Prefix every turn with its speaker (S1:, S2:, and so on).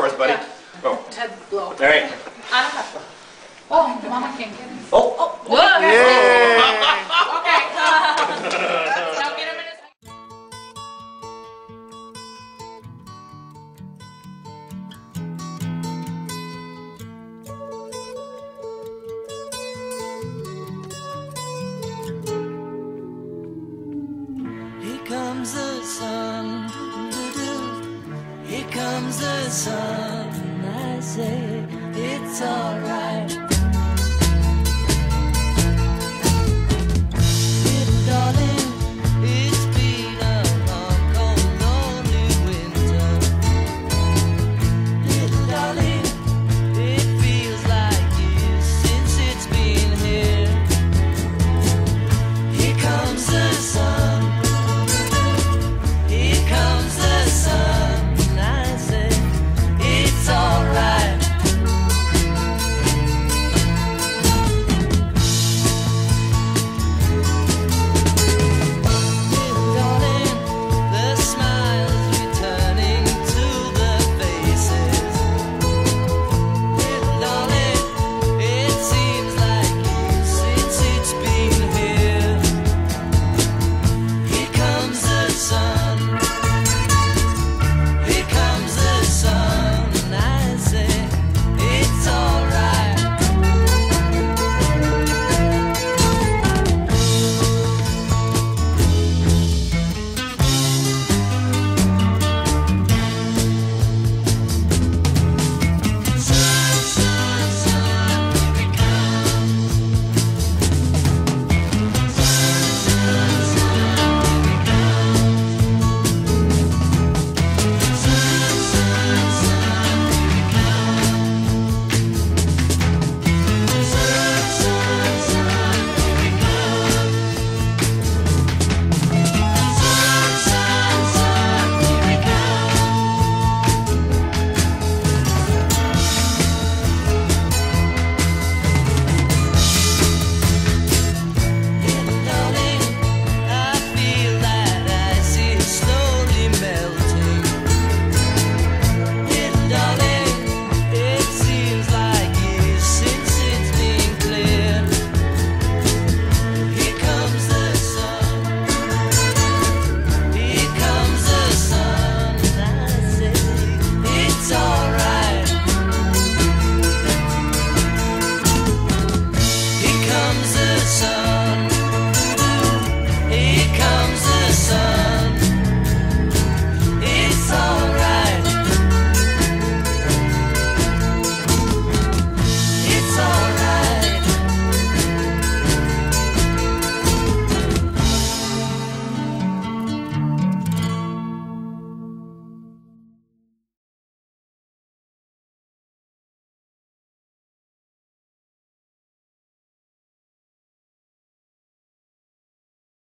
S1: for us, buddy. Yeah. Oh.
S2: Ted blow. All right. I don't have to. Oh, Mama can't get it.
S1: Oh, oh.
S2: Whoa. Yay. okay.
S3: the sun.